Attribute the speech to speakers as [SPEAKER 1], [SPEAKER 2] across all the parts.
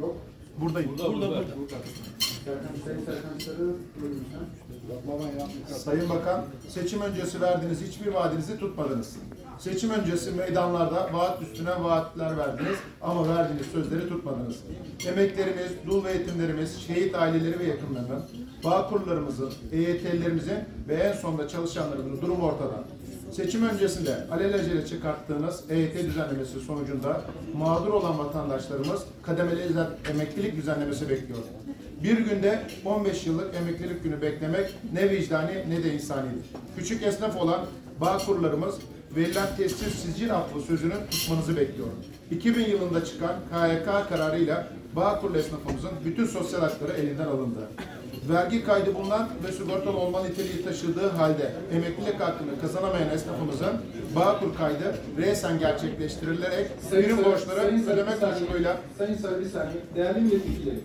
[SPEAKER 1] Yok.
[SPEAKER 2] Buradayım.
[SPEAKER 3] Burada, burada.
[SPEAKER 1] Serkan Sayın
[SPEAKER 2] Bakan, seçim öncesi verdiğiniz hiçbir vaadinizi tutmadınız. Seçim öncesi meydanlarda vaat üstüne vaatler verdiniz ama verdiğiniz sözleri tutmadınız. Emeklerimiz, dul ve yetimlerimiz, şehit aileleri ve yakınlarının, bağ kurullarımızın, EYT'lerimizin ve en sonunda çalışanlarımızın durumu ortada. Seçim öncesinde alelacele çıkarttığınız EYT düzenlemesi sonucunda mağdur olan vatandaşlarımız kademeli emeklilik düzenlemesi bekliyor. Bir günde 15 yıllık emeklilik günü beklemek ne vicdani ne de insanidir. Küçük esnaf olan bağ kurlarımız verilen tescil sicil affı sözünü tutmanızı bekliyor. 2000 yılında çıkan KYK kararıyla bağ kurulu esnafımızın bütün sosyal hakları elinden alındı. Vergi kaydı bulunan ve sigortalı olma niteliği taşıdığı halde emeklilik hakkını kazanamayan esnafımızın Bağkur kaydı resen gerçekleştirilerek
[SPEAKER 1] Sayın Sarı,
[SPEAKER 2] ödeme
[SPEAKER 1] bir saniye.
[SPEAKER 2] koşuluyla
[SPEAKER 1] Sayın Sarı bir saniye. Değerli milletvekilleri.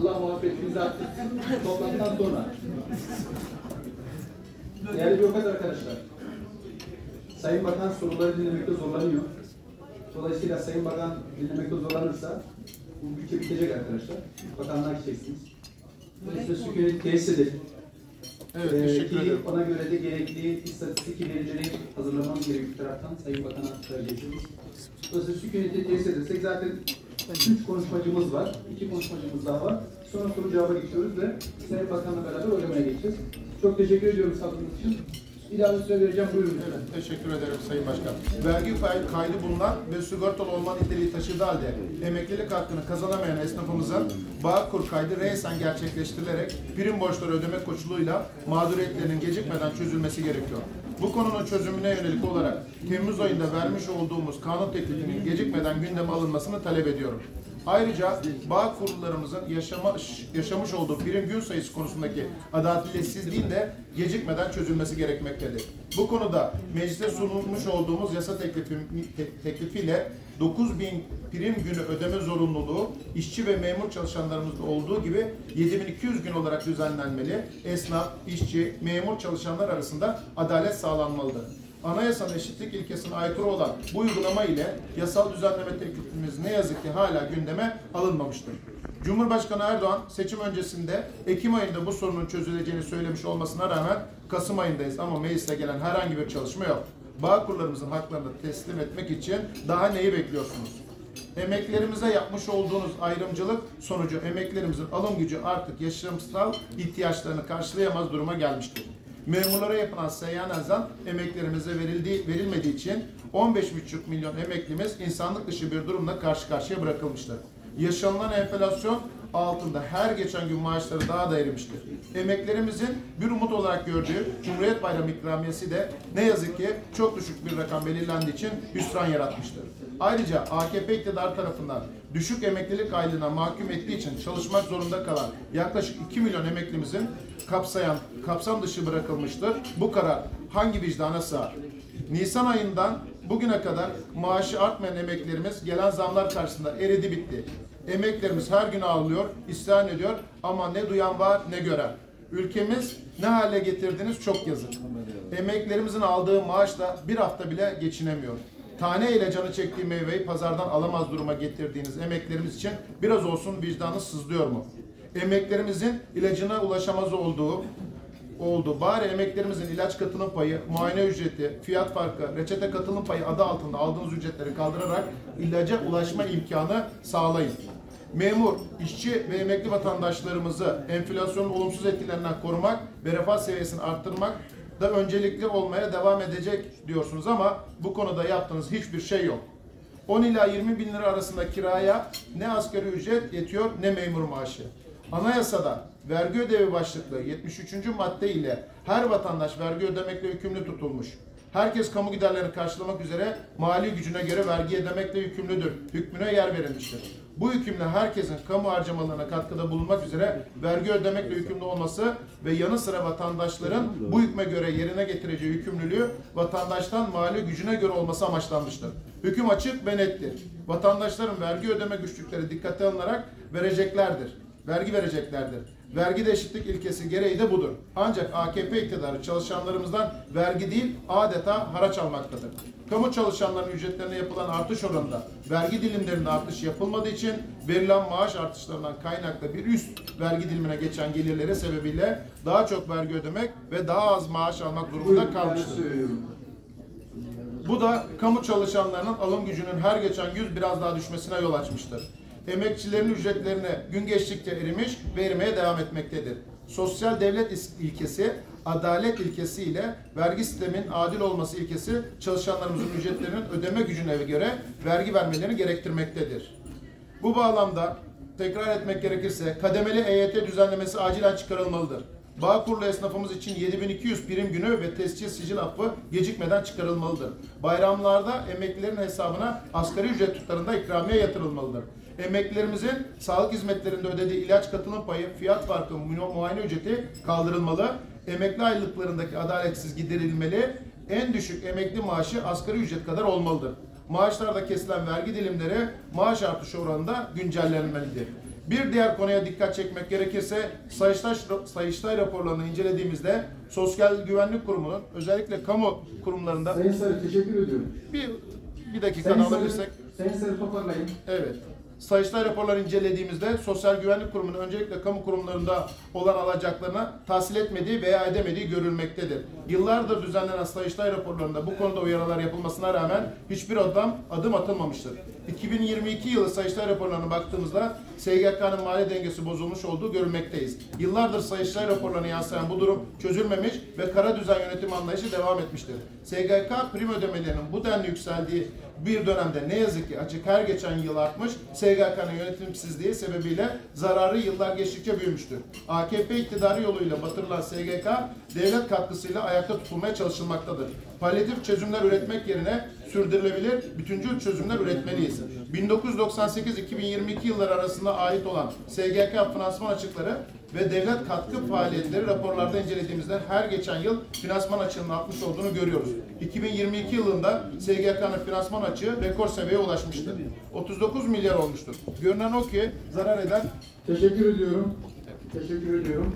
[SPEAKER 1] Allah muhabbetinizi arttırsın. Toplantıdan sonra. Değerli bürokrat arkadaşlar. Sayın Bakan soruları dinlemekte zorlanıyor. Dolayısıyla Sayın Bakan dinlemekte zorlanırsa bu bütçe bitecek arkadaşlar. Bakanlığa gideceksiniz. Dolayısıyla sükuneti tesis edelim.
[SPEAKER 2] Evet
[SPEAKER 1] Ee,
[SPEAKER 2] teşekkür ederim.
[SPEAKER 1] Ona göre de gerekli istatistik verileri hazırlamamız gerekiyor bir taraftan. Sayın Bakan'a söyleyeceğiz. Dolayısıyla sükuneti tesis edersek zaten üç konuşmacımız var. iki konuşmacımız daha var. Sonra soru cevaba geçiyoruz ve Sayın Bakan'la beraber oylamaya geçeceğiz. Çok teşekkür ediyorum sabrınız için. İlave süre vereceğim. Buyurun.
[SPEAKER 2] Evet, teşekkür ederim Sayın Başkan. Vergi pay- kaydı bulunan ve sigortalı olma niteliği taşıdığı halde emeklilik hakkını kazanamayan esnafımızın Bağkur kaydı reysen gerçekleştirilerek prim borçları ödeme koşuluyla mağduriyetlerinin gecikmeden çözülmesi gerekiyor. Bu konunun çözümüne yönelik olarak Temmuz ayında vermiş olduğumuz kanun teklifinin gecikmeden gündeme alınmasını talep ediyorum. Ayrıca bağ kurullarımızın yaşamış, yaşamış olduğu prim gün sayısı konusundaki adaletsizliğin de gecikmeden çözülmesi gerekmektedir. Bu konuda meclise sunulmuş olduğumuz yasa teklifi, te- teklifiyle 9 bin prim günü ödeme zorunluluğu işçi ve memur çalışanlarımızda olduğu gibi 7200 gün olarak düzenlenmeli. Esnaf, işçi, memur çalışanlar arasında adalet sağlanmalıdır. Anayasanın eşitlik ilkesine aykırı olan bu uygulama ile yasal düzenleme teklifimiz ne yazık ki hala gündeme alınmamıştır. Cumhurbaşkanı Erdoğan seçim öncesinde Ekim ayında bu sorunun çözüleceğini söylemiş olmasına rağmen Kasım ayındayız ama meclise gelen herhangi bir çalışma yok. Bağ kurlarımızın haklarını teslim etmek için daha neyi bekliyorsunuz? Emeklerimize yapmış olduğunuz ayrımcılık sonucu emeklerimizin alım gücü artık yaşamsal ihtiyaçlarını karşılayamaz duruma gelmiştir. Memurlara yapılan seyyanen zam emeklerimize verildiği, verilmediği için 15,5 milyon emeklimiz insanlık dışı bir durumla karşı karşıya bırakılmıştır. Yaşanılan enflasyon altında her geçen gün maaşları daha da erimiştir. Emeklerimizin bir umut olarak gördüğü Cumhuriyet Bayramı ikramiyesi de ne yazık ki çok düşük bir rakam belirlendiği için hüsran yaratmıştır. Ayrıca AKP iktidar tarafından düşük emeklilik aylığına mahkum ettiği için çalışmak zorunda kalan yaklaşık 2 milyon emeklimizin kapsayan kapsam dışı bırakılmıştır. Bu karar hangi vicdana sığar? Nisan ayından bugüne kadar maaşı artmayan emeklerimiz gelen zamlar karşısında eridi bitti. Emeklerimiz her gün ağlıyor, isyan ediyor ama ne duyan var ne gören. Ülkemiz ne hale getirdiniz çok yazık. Emeklerimizin aldığı maaşla bir hafta bile geçinemiyor. Tane ile canı çektiği meyveyi pazardan alamaz duruma getirdiğiniz emeklerimiz için biraz olsun vicdanı sızlıyor mu? Emeklerimizin ilacına ulaşamaz olduğu, oldu. Bari emeklerimizin ilaç katılım payı, muayene ücreti, fiyat farkı, reçete katılım payı adı altında aldığınız ücretleri kaldırarak ilaca ulaşma imkanı sağlayın. Memur, işçi ve emekli vatandaşlarımızı enflasyonun olumsuz etkilerinden korumak ve refah seviyesini arttırmak da öncelikli olmaya devam edecek diyorsunuz ama bu konuda yaptığınız hiçbir şey yok. 10 ila 20 bin lira arasında kiraya ne asgari ücret yetiyor ne memur maaşı. Anayasada vergi ödevi başlıklı 73. madde ile her vatandaş vergi ödemekle yükümlü tutulmuş. Herkes kamu giderlerini karşılamak üzere mali gücüne göre vergi ödemekle yükümlüdür. Hükmüne yer verilmiştir. Bu hükümle herkesin kamu harcamalarına katkıda bulunmak üzere vergi ödemekle yükümlü olması ve yanı sıra vatandaşların bu hükme göre yerine getireceği yükümlülüğü vatandaştan mali gücüne göre olması amaçlanmıştır. Hüküm açık ve nettir. Vatandaşların vergi ödeme güçlükleri dikkate alınarak vereceklerdir. vergi vereceklerdir. Vergi eşitlik ilkesi gereği de budur. Ancak AKP iktidarı çalışanlarımızdan vergi değil adeta haraç almaktadır. Kamu çalışanlarının ücretlerine yapılan artış oranında vergi dilimlerinde artış yapılmadığı için verilen maaş artışlarından kaynaklı bir üst vergi dilimine geçen gelirleri sebebiyle daha çok vergi ödemek ve daha az maaş almak durumunda kalmıştır. Bu da kamu çalışanlarının alım gücünün her geçen gün biraz daha düşmesine yol açmıştır. Emekçilerin ücretlerine gün geçtikçe erimiş ve erimeye devam etmektedir. Sosyal devlet ilkesi, adalet ilkesi ile vergi sistemin adil olması ilkesi çalışanlarımızın ücretlerinin ödeme gücüne göre vergi vermelerini gerektirmektedir. Bu bağlamda tekrar etmek gerekirse kademeli EYT düzenlemesi acilen çıkarılmalıdır. Bağkurlu esnafımız için 7200 prim günü ve tescil sicil affı gecikmeden çıkarılmalıdır. Bayramlarda emeklilerin hesabına asgari ücret tutarında ikramiye yatırılmalıdır. Emeklilerimizin sağlık hizmetlerinde ödediği ilaç katılım payı, fiyat farkı, mu- muayene ücreti kaldırılmalı. Emekli aylıklarındaki adaletsiz giderilmeli. En düşük emekli maaşı asgari ücret kadar olmalıdır. Maaşlarda kesilen vergi dilimleri maaş artışı oranında güncellenmelidir. Bir diğer konuya dikkat çekmek gerekirse Sayıştay, Sayıştay raporlarını incelediğimizde Sosyal Güvenlik Kurumu'nun özellikle kamu kurumlarında
[SPEAKER 1] Sayın Sarı teşekkür ediyorum.
[SPEAKER 2] bir bir dakika
[SPEAKER 1] Sayın
[SPEAKER 2] alabilirsek
[SPEAKER 1] Sayın Sarı toparlayın.
[SPEAKER 2] Evet. Sayıştay raporları incelediğimizde Sosyal Güvenlik Kurumu'nun öncelikle kamu kurumlarında olan alacaklarına tahsil etmediği veya edemediği görülmektedir. Yıllardır düzenlenen Sayıştay raporlarında bu konuda uyarılar yapılmasına rağmen hiçbir adım, adım atılmamıştır. 2022 yılı Sayıştay raporlarına baktığımızda SGK'nın mali dengesi bozulmuş olduğu görülmekteyiz. Yıllardır Sayıştay raporlarına yansıyan bu durum çözülmemiş ve kara düzen yönetim anlayışı devam etmiştir. SGK prim ödemelerinin bu denli yükseldiği bir dönemde ne yazık ki açık her geçen yıl artmış, SGK'nın yönetimsizliği sebebiyle zararı yıllar geçtikçe büyümüştür. AKP iktidarı yoluyla batırılan SGK, devlet katkısıyla ayakta tutulmaya çalışılmaktadır. Palyatif çözümler üretmek yerine sürdürülebilir, bütüncül çözümler üretmeliyiz. 1998-2022 yılları arasında ait olan SGK finansman açıkları ve devlet katkı faaliyetleri raporlarda incelediğimizde her geçen yıl finansman açığının artmış olduğunu görüyoruz. 2022 yılında SGK'nın finansman açığı rekor seviyeye ulaşmıştır. 39 milyar olmuştur. Görünen o ki zarar eden
[SPEAKER 1] Teşekkür ediyorum. Teşekkür ediyorum.